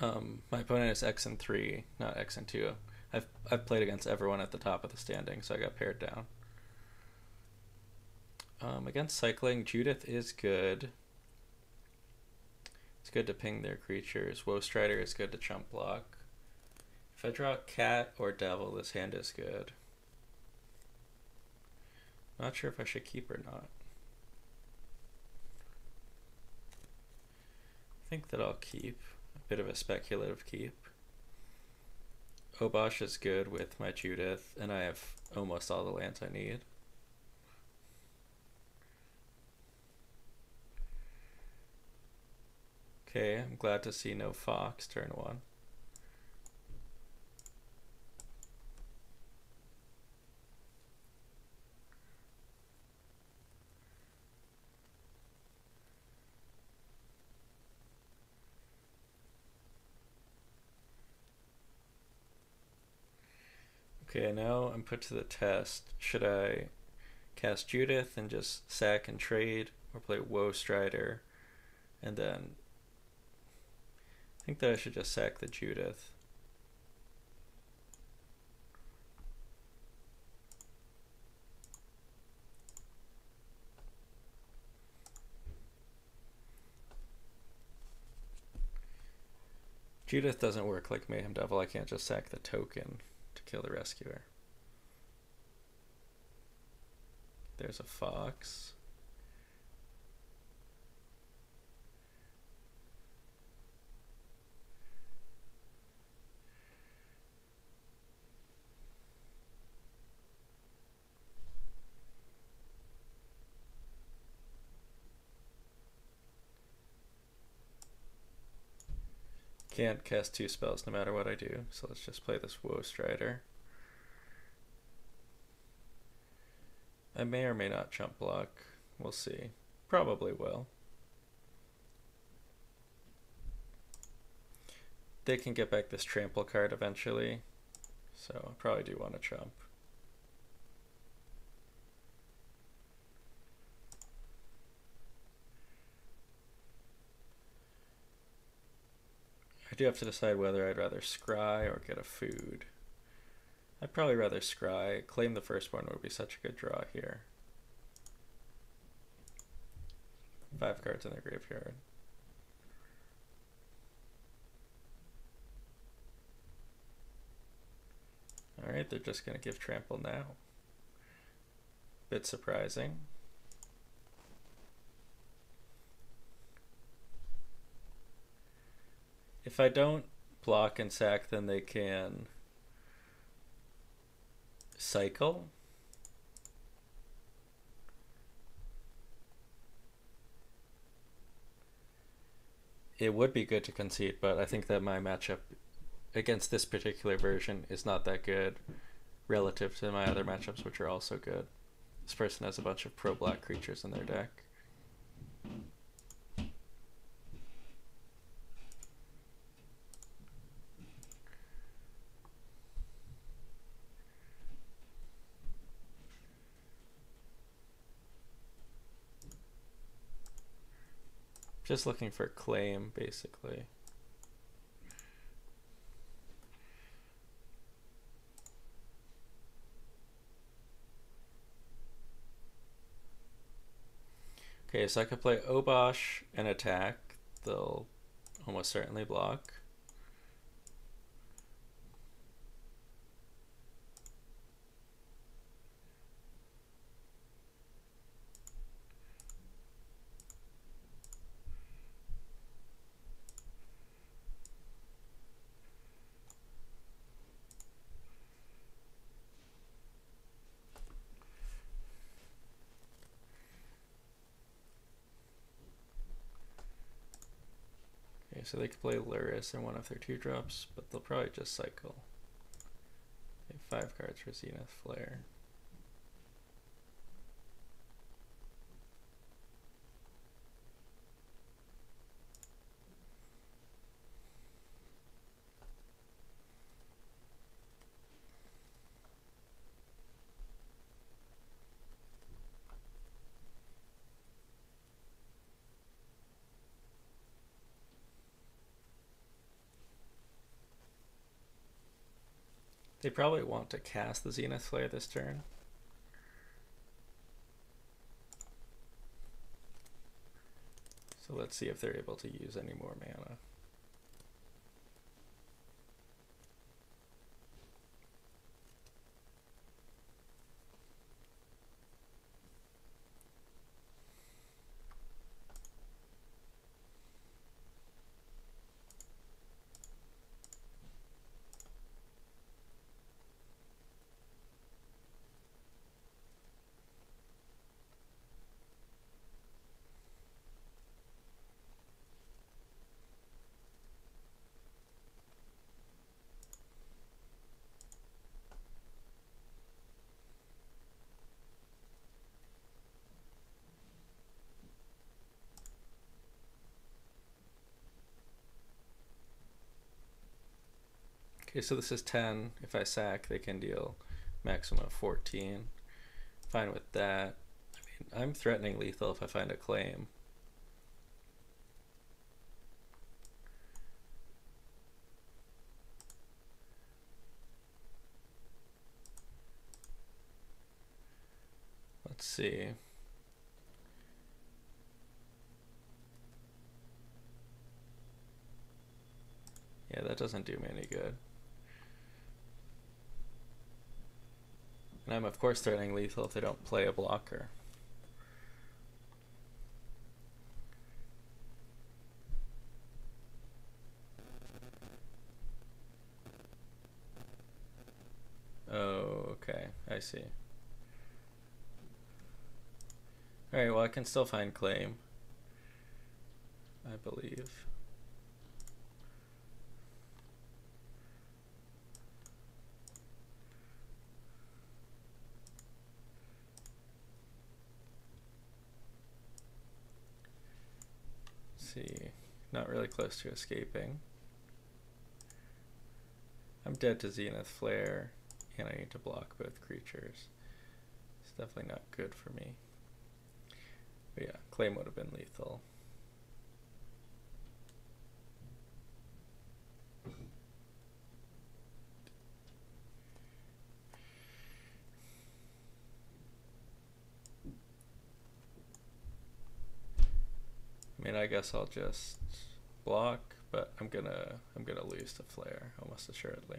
Um, my opponent is X and three, not X and two. I've I've played against everyone at the top of the standing, so I got paired down. Um, against cycling, Judith is good. It's good to ping their creatures. Woe Strider is good to chump block. If I draw cat or devil, this hand is good. Not sure if I should keep or not. I think that I'll keep. Bit of a speculative keep. Obosh is good with my Judith, and I have almost all the lands I need. Okay, I'm glad to see no Fox turn one. Okay, now I'm put to the test. Should I cast Judith and just sack and trade, or play Woe Strider, and then I think that I should just sack the Judith. Judith doesn't work like Mayhem Devil. I can't just sack the token kill the rescuer. There's a fox. Can't cast two spells no matter what I do, so let's just play this Woe Strider. I may or may not chump block. We'll see. Probably will. They can get back this trample card eventually, so I probably do want to chump. Do have to decide whether I'd rather scry or get a food. I'd probably rather scry. Claim the Firstborn would be such a good draw here. Five cards in the graveyard. Alright, they're just going to give trample now. Bit surprising. If I don't block and sack, then they can cycle. It would be good to concede, but I think that my matchup against this particular version is not that good relative to my other matchups, which are also good. This person has a bunch of pro black creatures in their deck. Just looking for claim, basically. Okay, so I could play Obosh and attack. They'll almost certainly block. So they could play Lurrus in one of their two drops, but they'll probably just cycle. five cards for Zenith Flare. They probably want to cast the Zenith Flare this turn. So let's see if they're able to use any more mana. Okay, so this is 10. If I sack, they can deal maximum of 14. Fine with that. I mean, I'm threatening lethal if I find a claim. Let's see. Yeah, that doesn't do me any good. And I'm of course threatening lethal if they don't play a blocker. Oh, okay, I see. Alright, well I can still find claim. I believe. see. Not really close to escaping. I'm dead to Zenith Flare, and I need to block both creatures. It's definitely not good for me. But yeah, Claim would have been lethal. Mean, I guess I'll just block, but I'm gonna I'm gonna lose the flare almost assuredly.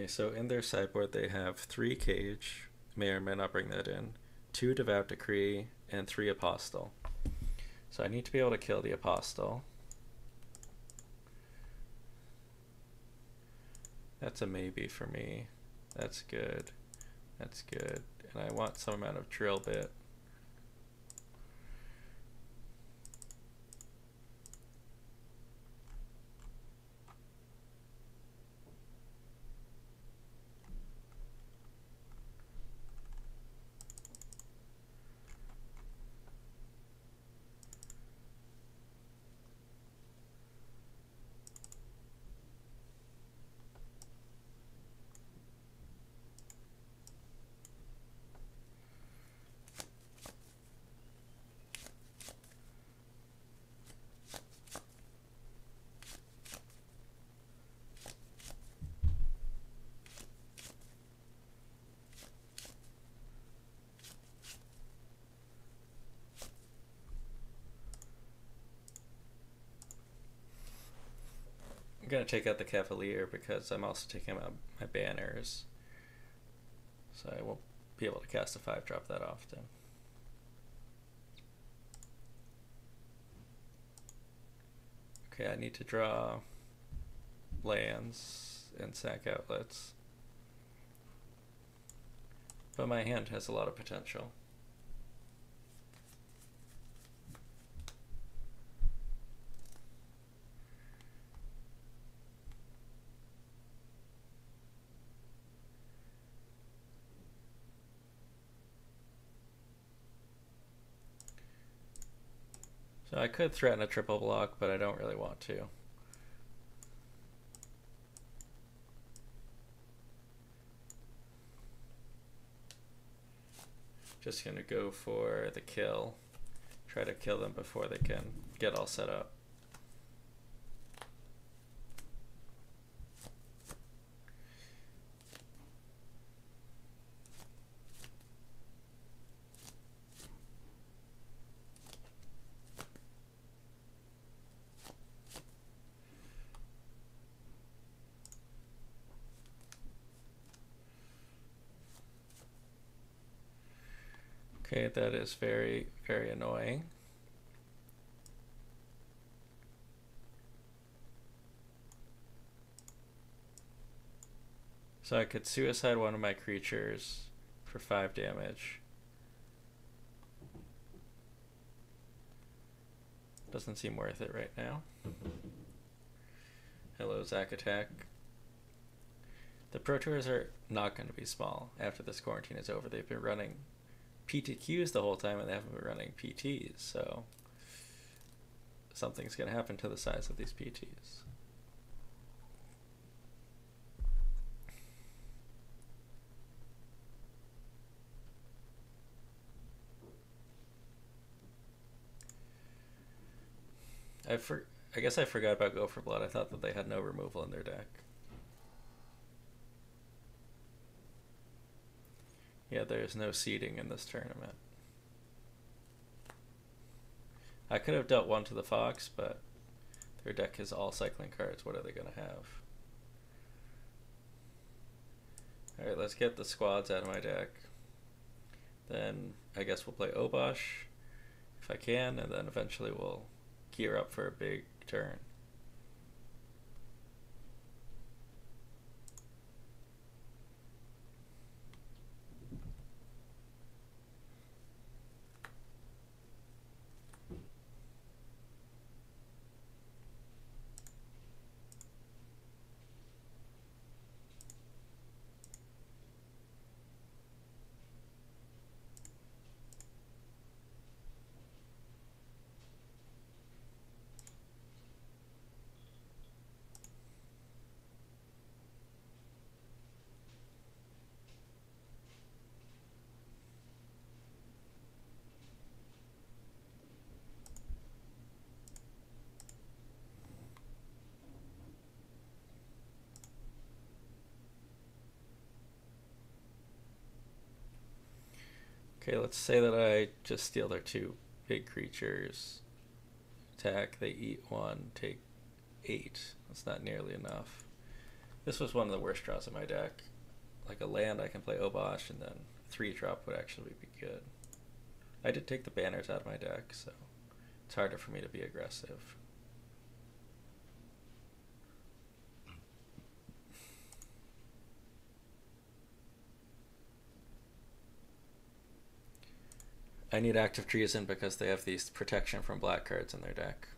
Okay, so in their sideboard they have three Cage, may or may not bring that in, two Devout Decree, and three Apostle. So I need to be able to kill the Apostle. That's a maybe for me. That's good. That's good. And I want some amount of drill bit. Gonna take out the Cavalier because I'm also taking out my banners. So I won't be able to cast a 5 drop that often. Okay, I need to draw lands and sack outlets. But my hand has a lot of potential. So I could threaten a triple block, but I don't really want to. Just gonna go for the kill. Try to kill them before they can get all set up. Okay, that is very, very annoying. So I could suicide one of my creatures for 5 damage. Doesn't seem worth it right now. Mm-hmm. Hello, Zack Attack. The Pro Tours are not going to be small after this quarantine is over. They've been running PTQs the whole time and they haven't been running PTs, so something's going to happen to the size of these PTs. I for I guess I forgot about Go for Blood. I thought that they had no removal in their deck. Yeah, there's no seeding in this tournament. I could have dealt one to the Fox, but their deck is all cycling cards. What are they going to have? Alright, let's get the squads out of my deck. Then I guess we'll play Obosh if I can, and then eventually we'll gear up for a big turn. Okay, let's say that I just steal their two big creatures. Attack, they eat one, take eight. That's not nearly enough. This was one of the worst draws in my deck. Like a land, I can play Obosh, and then three drop would actually be good. I did take the banners out of my deck, so it's harder for me to be aggressive. I need Act of Treason because they have these protection from black cards in their deck.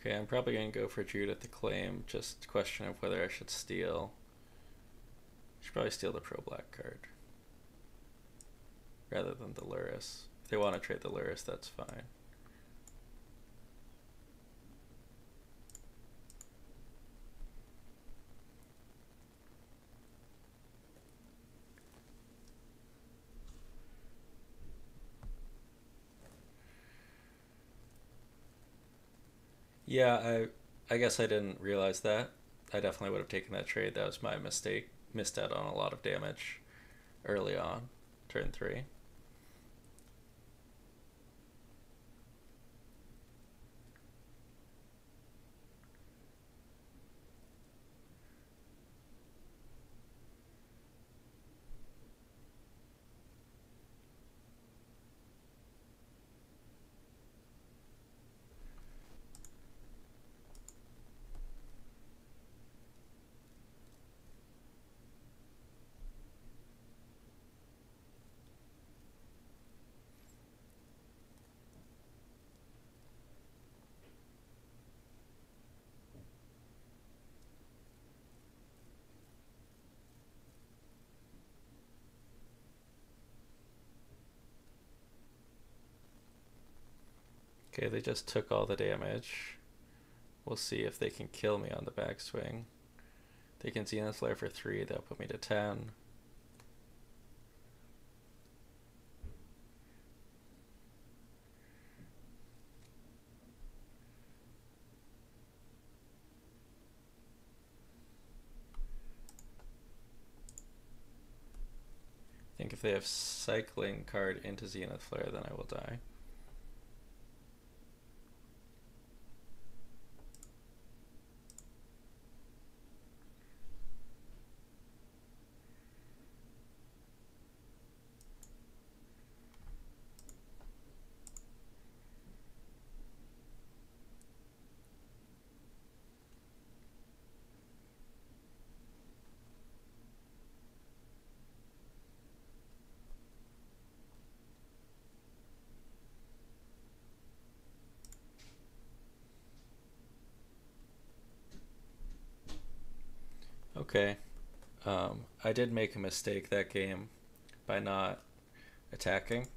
Okay, I'm probably going to go for Judith the Claim, just question of whether I should steal. I should probably steal the Pro Black card. Rather than the Lurrus. If they want to trade the Lurrus, that's fine. Yeah, I I guess I didn't realize that. I definitely would have taken that trade. That was my mistake. Missed out on a lot of damage early on, turn three. Okay, they just took all the damage. We'll see if they can kill me on the backswing. They can Zenith Flare for 3, they'll put me to 10. I think if they have cycling card into Zenith Flare, then I will die. Okay. Um, I did make a mistake that game by not attacking.